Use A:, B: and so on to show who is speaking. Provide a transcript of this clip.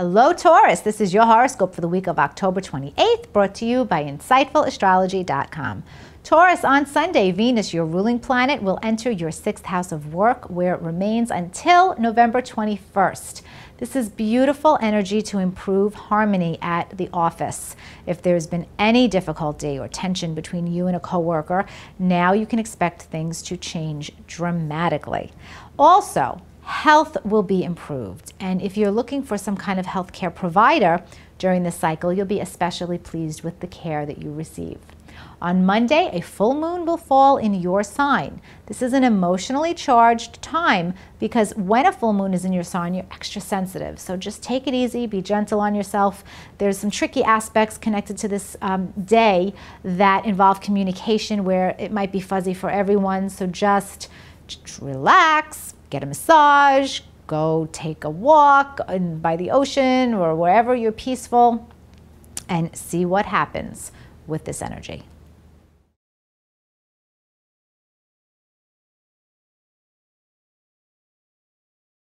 A: Hello, Taurus. This is your horoscope for the week of October 28th, brought to you by InsightfulAstrology.com. Taurus, on Sunday, Venus, your ruling planet, will enter your sixth house of work, where it remains until November 21st. This is beautiful energy to improve harmony at the office. If there's been any difficulty or tension between you and a coworker, now you can expect things to change dramatically. Also, health will be improved. And if you're looking for some kind of healthcare provider during this cycle, you'll be especially pleased with the care that you receive. On Monday, a full moon will fall in your sign. This is an emotionally charged time because when a full moon is in your sign, you're extra sensitive. So just take it easy, be gentle on yourself. There's some tricky aspects connected to this um, day that involve communication where it might be fuzzy for everyone. So just, just relax, get a massage, go take a walk by the ocean or wherever you're peaceful and see what happens with this energy.